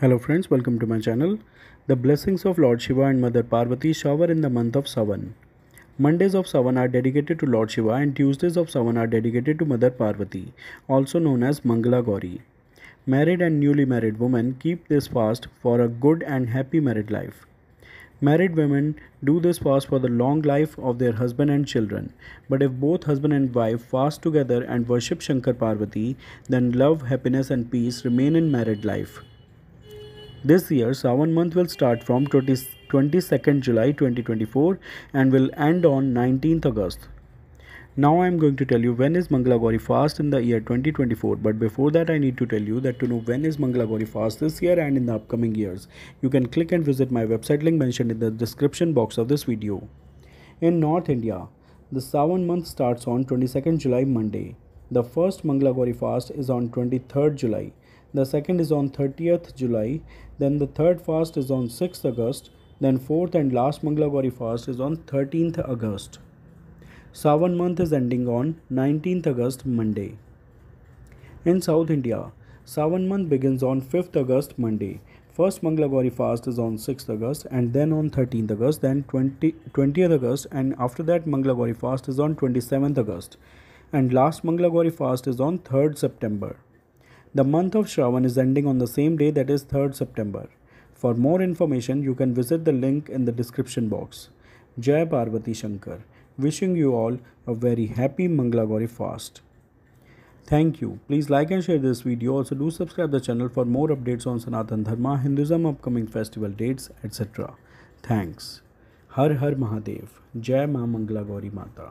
Hello friends, welcome to my channel. The blessings of Lord Shiva and Mother Parvati shower in the month of Savan. Mondays of Savan are dedicated to Lord Shiva and Tuesdays of Savan are dedicated to Mother Parvati, also known as Mangala Gauri. Married and newly married women keep this fast for a good and happy married life. Married women do this fast for the long life of their husband and children. But if both husband and wife fast together and worship Shankar Parvati, then love, happiness, and peace remain in married life. This year, Sawan month will start from 20, 22nd July 2024 and will end on 19th August. Now I am going to tell you when is Mangalagauri fast in the year 2024 but before that I need to tell you that to know when is Mangalagauri fast this year and in the upcoming years you can click and visit my website link mentioned in the description box of this video. In North India, the Sawan month starts on 22nd July Monday. The first Mangalagauri fast is on 23rd July the second is on 30th July, then the third fast is on 6th August, then fourth and last Mangalagauri fast is on 13th August. Sawan month is ending on 19th August Monday. In South India, Sawan month begins on 5th August Monday. First Mangalagauri fast is on 6th August and then on 13th August, then 20, 20th August and after that Mangalagauri fast is on 27th August and last Mangalagauri fast is on 3rd September. The month of Shravan is ending on the same day that is 3rd September. For more information, you can visit the link in the description box. Jai Parvati Shankar. Wishing you all a very happy Mangalagauri fast. Thank you. Please like and share this video. Also do subscribe the channel for more updates on Sanatan Dharma, Hinduism, upcoming festival dates, etc. Thanks. Har Har Mahadev. Jai Ma Mangalagauri Mata.